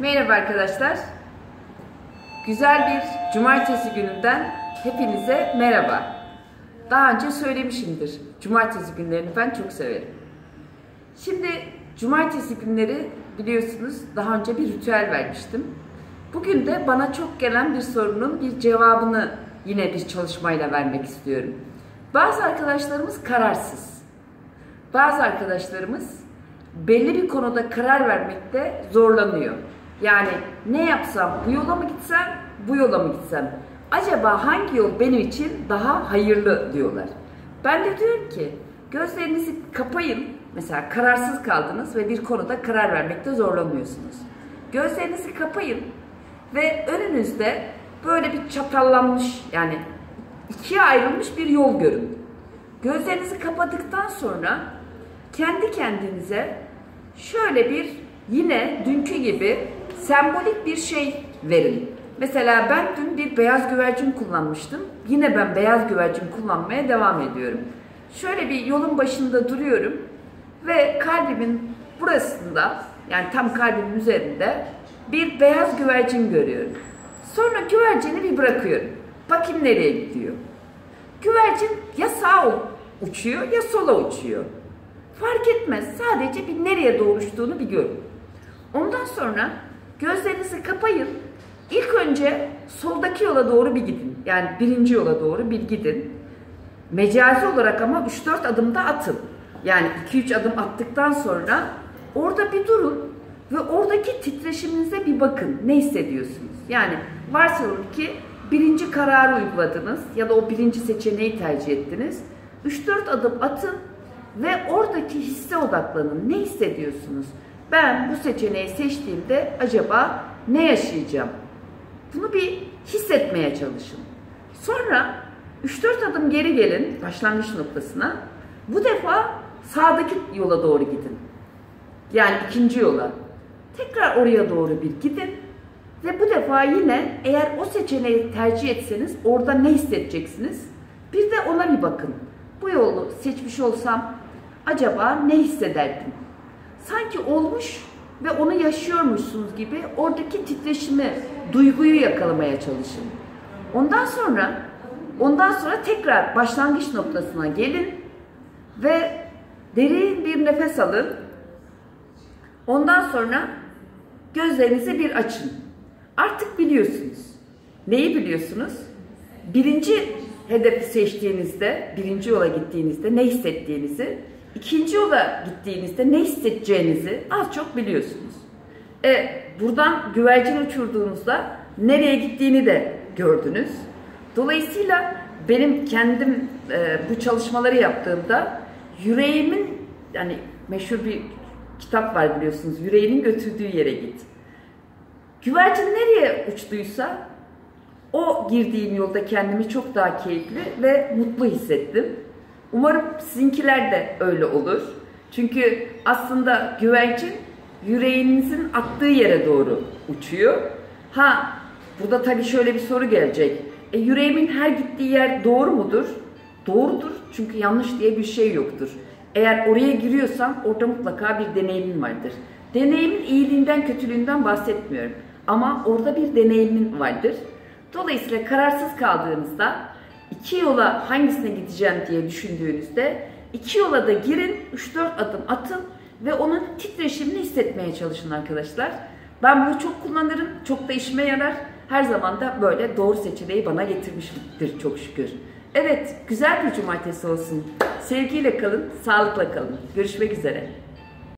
Merhaba arkadaşlar. Güzel bir cumartesi gününden hepinize merhaba. Daha önce söylemişimdir. Cumartesi günlerini ben çok severim. Şimdi cumartesi günleri biliyorsunuz daha önce bir ritüel vermiştim. Bugün de bana çok gelen bir sorunun bir cevabını yine bir çalışmayla vermek istiyorum. Bazı arkadaşlarımız kararsız. Bazı arkadaşlarımız belli bir konuda karar vermekte zorlanıyor. Yani ne yapsam, bu yola mı gitsem, bu yola mı gitsem? Acaba hangi yol benim için daha hayırlı diyorlar. Ben de diyorum ki gözlerinizi kapayın. Mesela kararsız kaldınız ve bir konuda karar vermekte zorlanıyorsunuz. Gözlerinizi kapayın ve önünüzde böyle bir çatallanmış yani ikiye ayrılmış bir yol görün. Gözlerinizi kapadıktan sonra kendi kendinize şöyle bir yine dünkü gibi sembolik bir şey verin. Mesela ben dün bir beyaz güvercin kullanmıştım. Yine ben beyaz güvercin kullanmaya devam ediyorum. Şöyle bir yolun başında duruyorum ve kalbimin burasında yani tam kalbimin üzerinde bir beyaz güvercin görüyorum. Sonra güvercini bir bırakıyorum. Bakayım nereye gidiyor. Güvercin ya sağa uçuyor ya sola uçuyor. Fark etmez. Sadece bir nereye doğru uçtuğunu bir görün. Ondan sonra gözlerinizi kapayın. İlk önce soldaki yola doğru bir gidin. Yani birinci yola doğru bir gidin. Mecazi olarak ama 3-4 adımda atın. Yani 2-3 adım attıktan sonra orada bir durun ve oradaki titreşiminize bir bakın. Ne hissediyorsunuz? Yani varsayalım ki birinci kararı uyguladınız ya da o birinci seçeneği tercih ettiniz. 3-4 adım atın ve oradaki hisse odaklanın. Ne hissediyorsunuz? Ben bu seçeneği seçtiğimde acaba ne yaşayacağım? Bunu bir hissetmeye çalışın. Sonra 3-4 adım geri gelin başlangıç noktasına. Bu defa sağdaki yola doğru gidin. Yani ikinci yola. Tekrar oraya doğru bir gidin. Ve bu defa yine eğer o seçeneği tercih etseniz orada ne hissedeceksiniz? Bir de ona bir bakın. Bu yolu seçmiş olsam acaba ne hissederdim? Sanki olmuş ve onu yaşıyormuşsunuz gibi oradaki titreşimi, duyguyu yakalamaya çalışın. Ondan sonra ondan sonra tekrar başlangıç noktasına gelin ve derin bir nefes alın. Ondan sonra gözlerinizi bir açın. Artık biliyorsunuz. Neyi biliyorsunuz? Birinci hedefi seçtiğinizde, birinci yola gittiğinizde ne hissettiğinizi, ikinci yola gittiğinizde ne hissedeceğinizi az çok biliyorsunuz. E, buradan güvercin uçurduğunuzda nereye gittiğini de gördünüz. Dolayısıyla benim kendim e, bu çalışmaları yaptığımda yüreğimin yani meşhur bir kitap var biliyorsunuz. Yüreğinin götürdüğü yere git. Güvercin nereye uçtuysa o girdiğim yolda kendimi çok daha keyifli ve mutlu hissettim. Umarım sizinkiler de öyle olur. Çünkü aslında güvercin yüreğinizin attığı yere doğru uçuyor. Ha burada tabii şöyle bir soru gelecek. E, yüreğimin her gittiği yer doğru mudur? Doğrudur. Çünkü yanlış diye bir şey yoktur. Eğer oraya giriyorsam orada mutlaka bir deneyimim vardır. Deneyimin iyiliğinden kötülüğünden bahsetmiyorum. Ama orada bir deneyimin vardır. Dolayısıyla kararsız kaldığınızda iki yola hangisine gideceğim diye düşündüğünüzde iki yola da girin, 3-4 adım atın ve onun titreşimini hissetmeye çalışın arkadaşlar. Ben bunu çok kullanırım, çok da işime yarar. Her zaman da böyle doğru seçeneği bana getirmiştir çok şükür. Evet, güzel bir cumartesi olsun. Sevgiyle kalın, sağlıkla kalın. Görüşmek üzere.